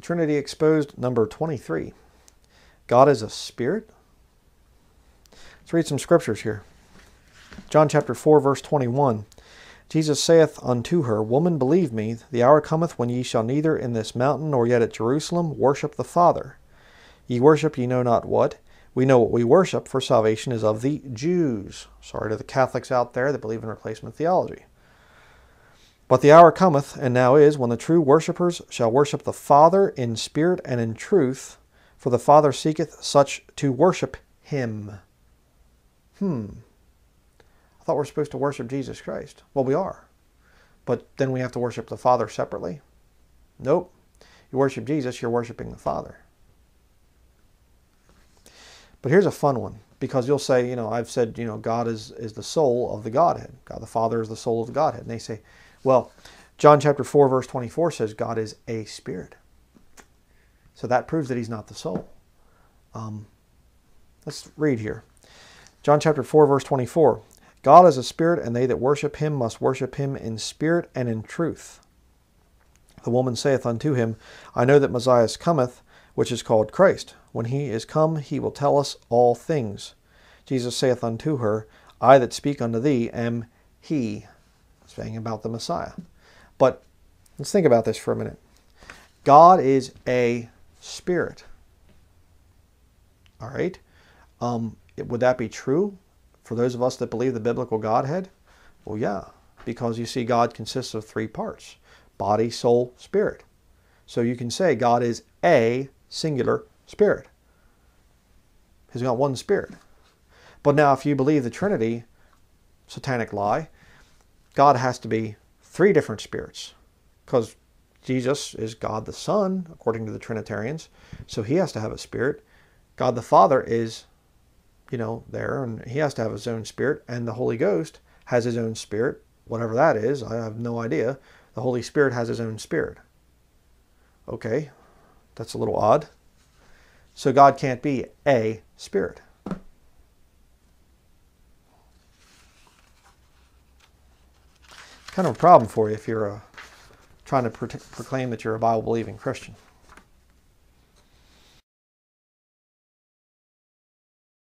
Trinity Exposed number 23. God is a spirit. Let's read some scriptures here. John chapter 4, verse 21. Jesus saith unto her, Woman, believe me, the hour cometh when ye shall neither in this mountain nor yet at Jerusalem worship the Father. Ye worship ye know not what. We know what we worship, for salvation is of the Jews. Sorry to the Catholics out there that believe in replacement theology. But the hour cometh, and now is, when the true worshippers shall worship the Father in spirit and in truth, for the Father seeketh such to worship him. Hmm. I thought we're supposed to worship Jesus Christ. Well, we are. But then we have to worship the Father separately? Nope. You worship Jesus, you're worshiping the Father. But here's a fun one because you'll say, you know, I've said, you know, God is, is the soul of the Godhead. God the Father is the soul of the Godhead. And they say, well, John chapter 4, verse 24 says God is a spirit. So that proves that he's not the soul. Um, let's read here. John chapter 4, verse 24. God is a spirit, and they that worship him must worship him in spirit and in truth. The woman saith unto him, I know that Messiah cometh, which is called Christ. When he is come, he will tell us all things. Jesus saith unto her, I that speak unto thee am he. Saying about the Messiah. But let's think about this for a minute. God is a spirit. All right. Um, would that be true for those of us that believe the biblical Godhead? Well, yeah, because you see, God consists of three parts body, soul, spirit. So you can say God is a singular spirit. He's got one spirit. But now, if you believe the Trinity, satanic lie, God has to be three different spirits because Jesus is God the Son, according to the Trinitarians. So he has to have a spirit. God the Father is, you know, there and he has to have his own spirit. And the Holy Ghost has his own spirit, whatever that is. I have no idea. The Holy Spirit has his own spirit. Okay, that's a little odd. So God can't be a spirit. Kind of a problem for you if you're uh, trying to pro- proclaim that you're a Bible believing Christian.